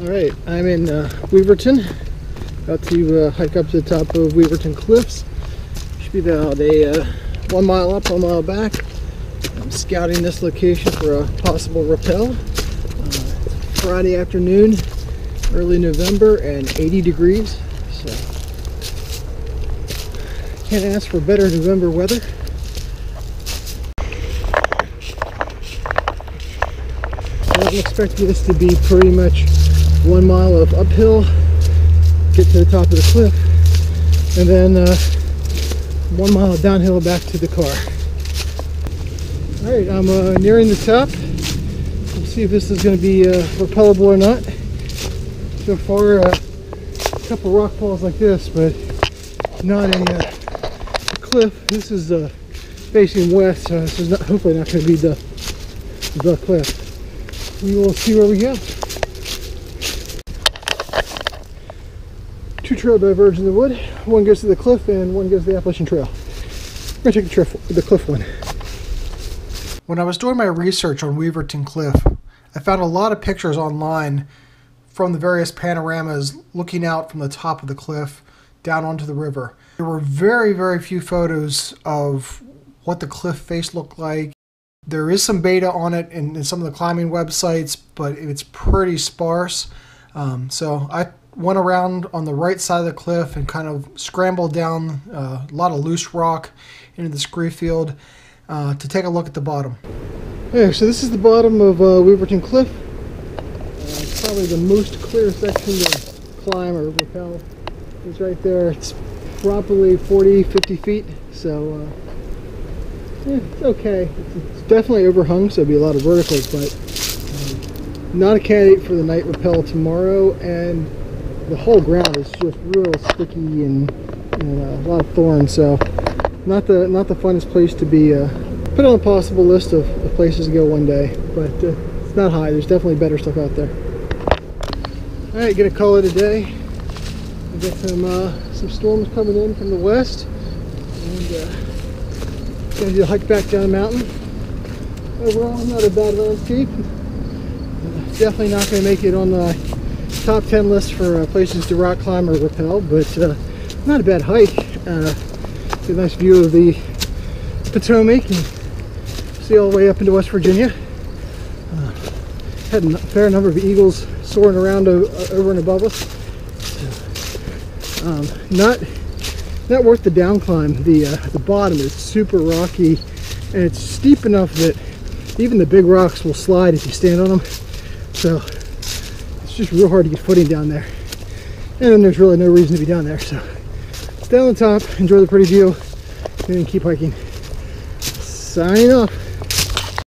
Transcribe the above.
All right, I'm in uh, Weverton. About to uh, hike up to the top of Weverton Cliffs. Should be about a uh, one mile up, one mile back. I'm scouting this location for a possible rappel. Uh, Friday afternoon, early November, and 80 degrees. So can't ask for better November weather. I'm expecting this to be pretty much one mile of uphill, get to the top of the cliff, and then uh, one mile downhill back to the car. All right, I'm uh, nearing the top. We'll see if this is going to be uh, rappellable or not. So far, uh, a couple rock falls like this, but not a, uh, a cliff. This is uh, facing west, so this is not, hopefully not going to be the, the cliff. We will see where we go. Two trail diverge in the wood. One goes to the cliff and one goes to the Appalachian Trail. Going to take the, the cliff one. When I was doing my research on Weverton Cliff, I found a lot of pictures online from the various panoramas looking out from the top of the cliff down onto the river. There were very, very few photos of what the cliff face looked like. There is some beta on it in, in some of the climbing websites, but it's pretty sparse. Um, so I went around on the right side of the cliff and kind of scrambled down uh, a lot of loose rock into the scree field uh, to take a look at the bottom. Okay, so this is the bottom of uh, Weverton Cliff. Uh, probably the most clear section to climb or rappel. It's right there. It's probably 40, 50 feet. So uh, yeah, it's okay. It's, it's, definitely overhung, so it'll be a lot of verticals, but um, not a candidate for the night rappel tomorrow. And the whole ground is just real sticky and, and uh, a lot of thorns. So not the not the funnest place to be. Uh, put on a possible list of, of, places to go one day, but uh, it's not high. There's definitely better stuff out there. All right, gonna call it a day. We got some uh, some storms coming in from the west, and uh, gonna do a hike back down the mountain. Overall, not a bad landscape. Uh, definitely not gonna make it on the top 10 list for uh, places to rock climb or rappel, but uh, not a bad hike. Uh, a nice view of the Potomac and see all the way up into West Virginia. Uh, had a fair number of eagles soaring around over and above us. Um, not not worth the down climb. The uh, the bottom is super rocky and it's steep enough that even the big rocks will slide if you stand on them. So just real hard to get footing down there. And then there's really no reason to be down there. So stay on the top, enjoy the pretty view, and keep hiking. Sign off.